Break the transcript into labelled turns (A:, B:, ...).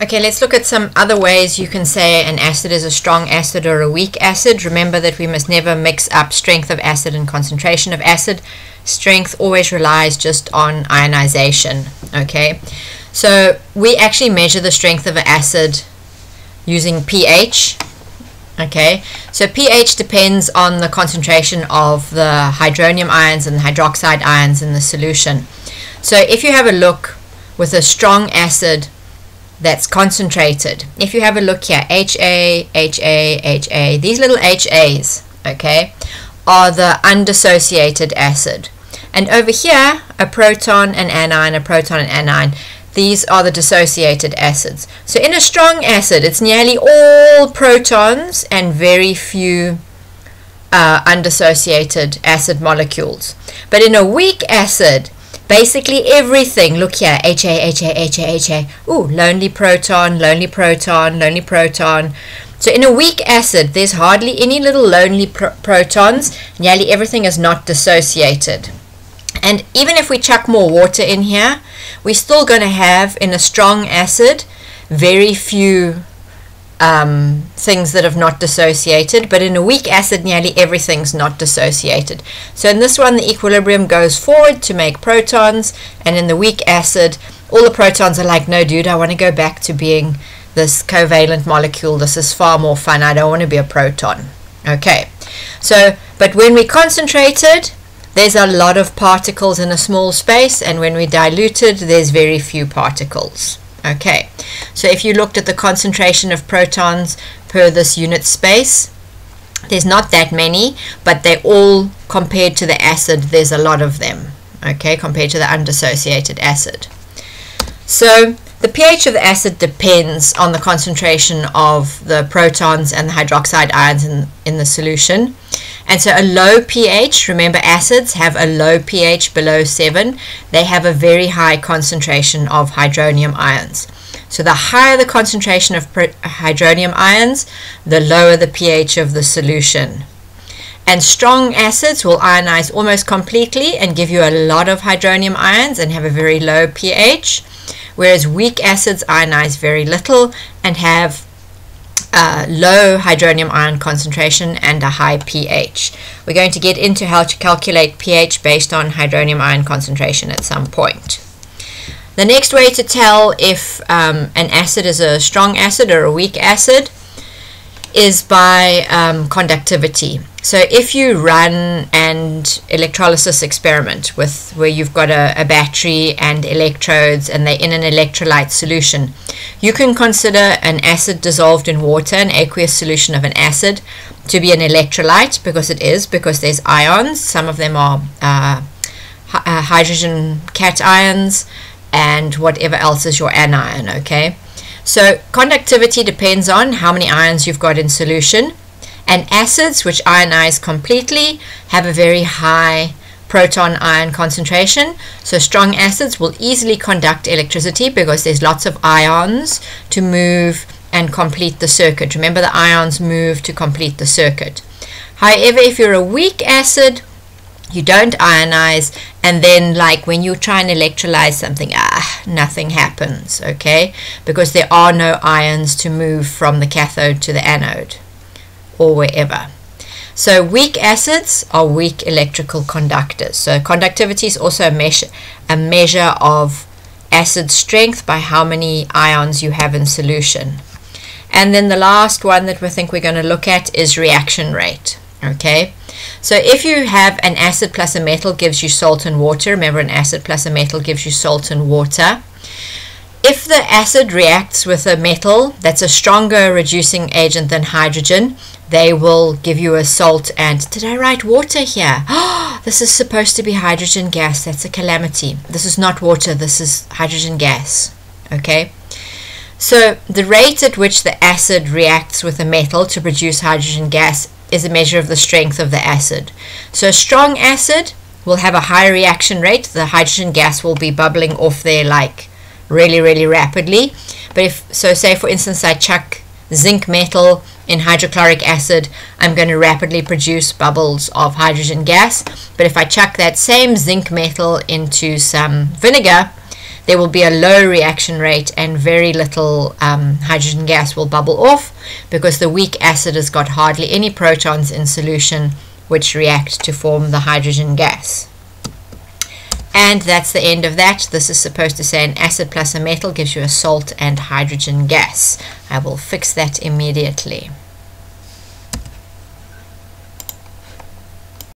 A: Okay, let's look at some other ways you can say an acid is a strong acid or a weak acid. Remember that we must never mix up strength of acid and concentration of acid. Strength always relies just on ionization, okay? So we actually measure the strength of an acid using pH, okay? So pH depends on the concentration of the hydronium ions and the hydroxide ions in the solution. So if you have a look with a strong acid that's concentrated. If you have a look here, HA, HA, HA, these little HAs, okay, are the undissociated acid. And over here, a proton, an anion, a proton, an anion, these are the dissociated acids. So in a strong acid, it's nearly all protons and very few uh, undissociated acid molecules. But in a weak acid, basically everything. Look here, HA, HA, HA, HA. Ooh, lonely proton, lonely proton, lonely proton. So in a weak acid, there's hardly any little lonely pro protons. Nearly everything is not dissociated. And even if we chuck more water in here, we're still going to have, in a strong acid, very few um, things that have not dissociated, but in a weak acid, nearly everything's not dissociated. So in this one, the equilibrium goes forward to make protons, and in the weak acid, all the protons are like, no, dude, I want to go back to being this covalent molecule. This is far more fun. I don't want to be a proton. Okay, so, but when we concentrated, there's a lot of particles in a small space, and when we diluted, there's very few particles. Okay, so if you looked at the concentration of protons per this unit space, there's not that many, but they all, compared to the acid, there's a lot of them, okay, compared to the undissociated acid. So the pH of the acid depends on the concentration of the protons and the hydroxide ions in, in the solution. And so a low pH, remember acids have a low pH below 7, they have a very high concentration of hydronium ions. So the higher the concentration of hydronium ions, the lower the pH of the solution. And strong acids will ionize almost completely and give you a lot of hydronium ions and have a very low pH, whereas weak acids ionize very little and have uh, low hydronium ion concentration and a high pH. We're going to get into how to calculate pH based on hydronium ion concentration at some point. The next way to tell if um, an acid is a strong acid or a weak acid is by um, conductivity. So if you run an electrolysis experiment with where you've got a, a, battery and electrodes and they're in an electrolyte solution, you can consider an acid dissolved in water, an aqueous solution of an acid, to be an electrolyte because it is, because there's ions. Some of them are uh, uh hydrogen cations and whatever else is your anion, okay? So conductivity depends on how many ions you've got in solution. And acids, which ionize completely, have a very high proton ion concentration. So strong acids will easily conduct electricity because there's lots of ions to move and complete the circuit. Remember the ions move to complete the circuit. However, if you're a weak acid, you don't ionize and then like when you try and electrolyze something ah nothing happens okay? Because there are no ions to move from the cathode to the anode or wherever. So weak acids are weak electrical conductors. So conductivity is also a measure a measure of acid strength by how many ions you have in solution. And then the last one that we think we're going to look at is reaction rate okay so if you have an acid plus a metal gives you salt and water, remember an acid plus a metal gives you salt and water. If the acid reacts with a metal that's a stronger reducing agent than hydrogen, they will give you a salt and did I write water here? This is supposed to be hydrogen gas. That's a calamity. This is not water. This is hydrogen gas. Okay. So the rate at which the acid reacts with a metal to produce hydrogen gas is a measure of the strength of the acid. So a strong acid will have a high reaction rate. The hydrogen gas will be bubbling off there like really, really rapidly. But if, so say for instance, I chuck zinc metal in hydrochloric acid, I'm going to rapidly produce bubbles of hydrogen gas. But if I chuck that same zinc metal into some vinegar, there will be a low reaction rate and very little um, hydrogen gas will bubble off because the weak acid has got hardly any protons in solution which react to form the hydrogen gas. And that's the end of that. This is supposed to say an acid plus a metal gives you a salt and hydrogen gas. I will fix that immediately.